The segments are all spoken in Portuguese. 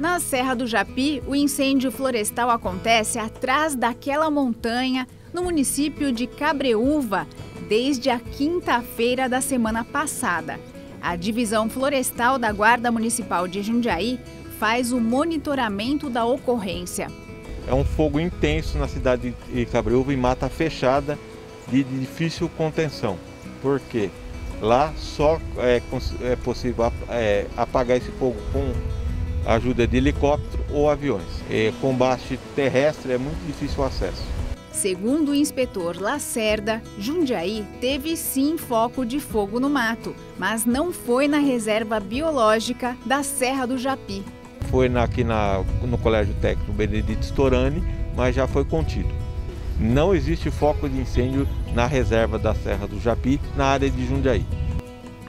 Na Serra do Japi, o incêndio florestal acontece atrás daquela montanha, no município de Cabreúva, desde a quinta-feira da semana passada. A Divisão Florestal da Guarda Municipal de Jundiaí faz o monitoramento da ocorrência. É um fogo intenso na cidade de Cabreúva e mata fechada de difícil contenção. Por quê? Lá só é, é possível é, apagar esse fogo com ajuda de helicóptero ou aviões. E combate terrestre é muito difícil o acesso. Segundo o inspetor Lacerda, Jundiaí teve sim foco de fogo no mato, mas não foi na reserva biológica da Serra do Japi. Foi aqui na, no Colégio Técnico Benedito Storani, mas já foi contido. Não existe foco de incêndio na reserva da Serra do Japi, na área de Jundiaí.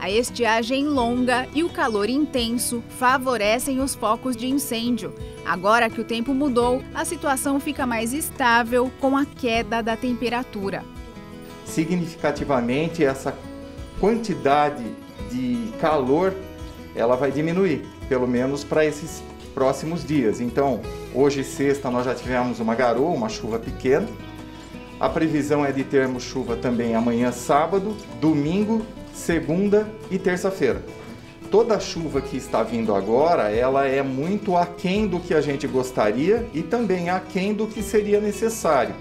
A estiagem longa e o calor intenso favorecem os focos de incêndio. Agora que o tempo mudou, a situação fica mais estável com a queda da temperatura. Significativamente, essa quantidade de calor ela vai diminuir, pelo menos para esses próximos dias. Então, hoje sexta nós já tivemos uma garoa, uma chuva pequena. A previsão é de termos chuva também amanhã sábado, domingo segunda e terça-feira. Toda a chuva que está vindo agora, ela é muito aquém do que a gente gostaria e também aquém do que seria necessário.